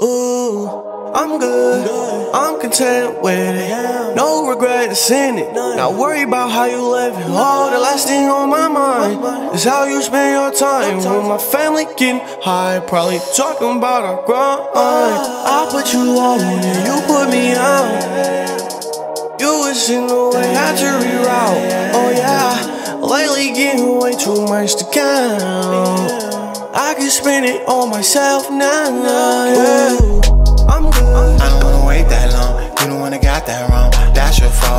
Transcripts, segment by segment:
Ooh, I'm good. I'm content with it. No regrets in it. Not worry about how you living. All the last thing on my mind is how you spend your time with my family getting high. Probably talking about our grind. Ah. I put you on and you put me out. You was in the way, had to reroute. Oh yeah, lately getting way too much to count. I can spend it on myself now.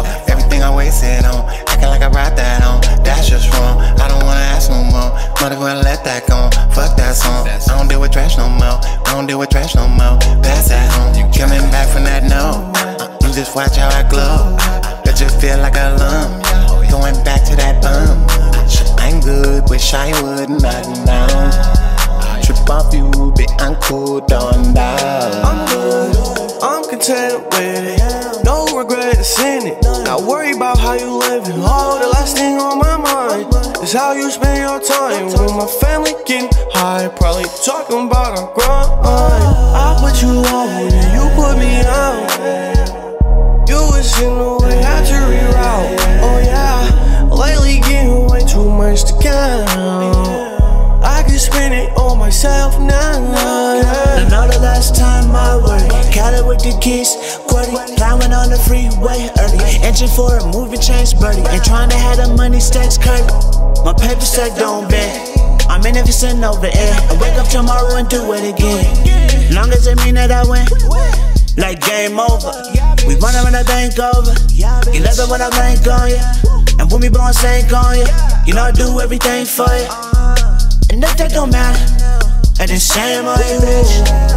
Fault. Everything I wasted on, acting like I brought that on. That's just wrong. I don't wanna ask no more. Might as well let that go. Fuck that song. I don't deal with trash no more. I don't deal with trash no more. Pass that home. You coming back from that no. Uh, you just watch how I glow. Let you feel like a lump. Going back to that bum. I'm good, wish I would not know Trip off you, but I'm cool down down. I'm good, I'm content with it. No regrets in it. The last thing on my mind is how you spend your time with my family getting high. Probably talking about our grind. I put you on and you put me out. You was in the way, had to reroute. Oh yeah, lately getting way too much to count. I can spend it on myself now. With the keys, Quirty, plowing on the freeway early. Engine for a movie change birdie, ain't trying to have the money stacks curvy. My paper stack don't bend. I'm in if it's over air. I wake up tomorrow and do it again. Long as it mean that I win, like game over. We run around the bank over. You love it when I bank on ya. And when we blowin' sank on ya. you know I do everything for ya. And that don't matter, and then shame on you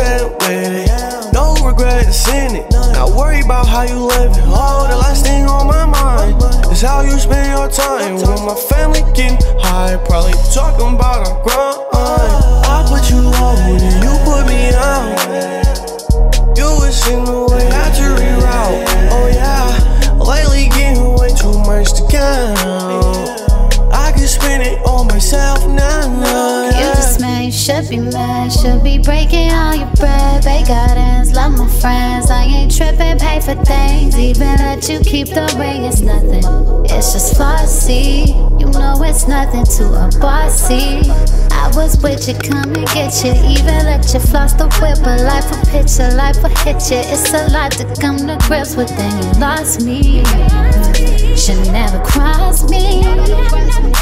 content with it. No regrets in it. Not worry about how you living. All the last thing on my mind is how you spend your time with my family getting high. Probably talking about our grind. Should be mad. Should be breaking all your bread. They got ends, love my friends. I ain't tripping, pay for things. Even let you keep the ring, it's nothing. It's just flossy. You know it's nothing to a bossy. I was with you, come and get you. Even let you floss the whip, but life will pitch you, life will hit you. It's a lot to come to grips with, then you lost me. Should never cross me,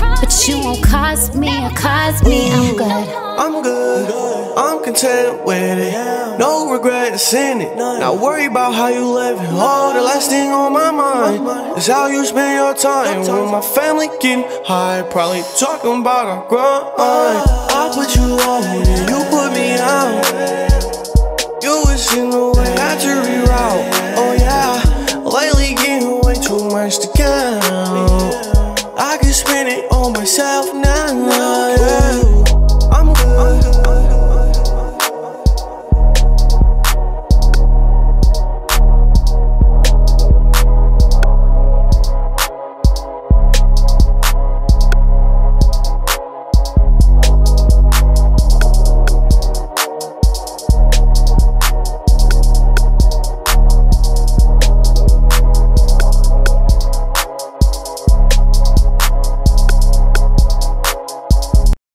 but you won't cost me or cost me. I'm good. I'm I'm good. I'm content with it. No regrets in it. Not worry about how you living. Oh, the last thing on my mind is how you spend your time. With my family getting high, probably talking about our grind. Uh, I put you on and you put me out. You was in the way that to reroute. Oh yeah, lately getting way too much to count. I can spend it on myself